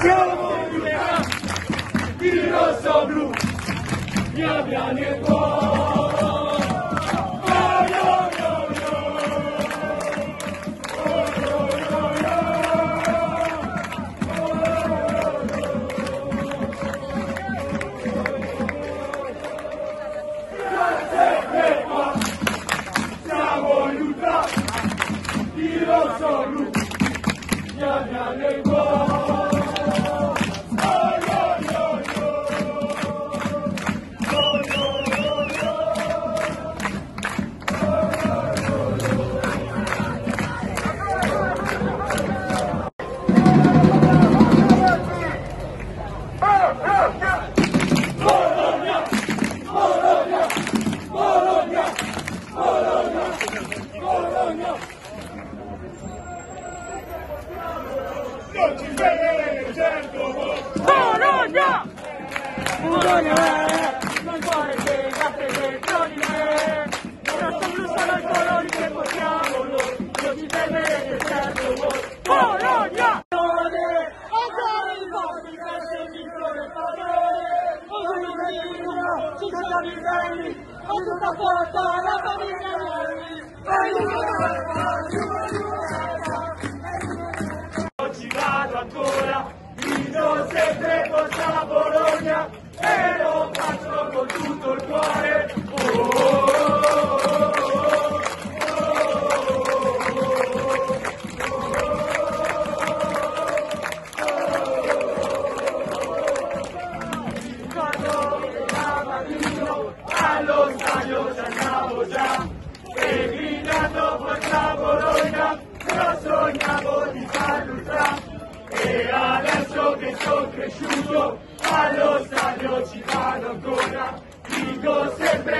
Solo, ya, ya, ya. Oggi vado ancora, grido sempre con allo stadio ci andiamo già, e gridando facciamo Bologna, però sognavo di farlo già, e adesso che sono cresciuto, allo stadio ci vado ancora, dico sempre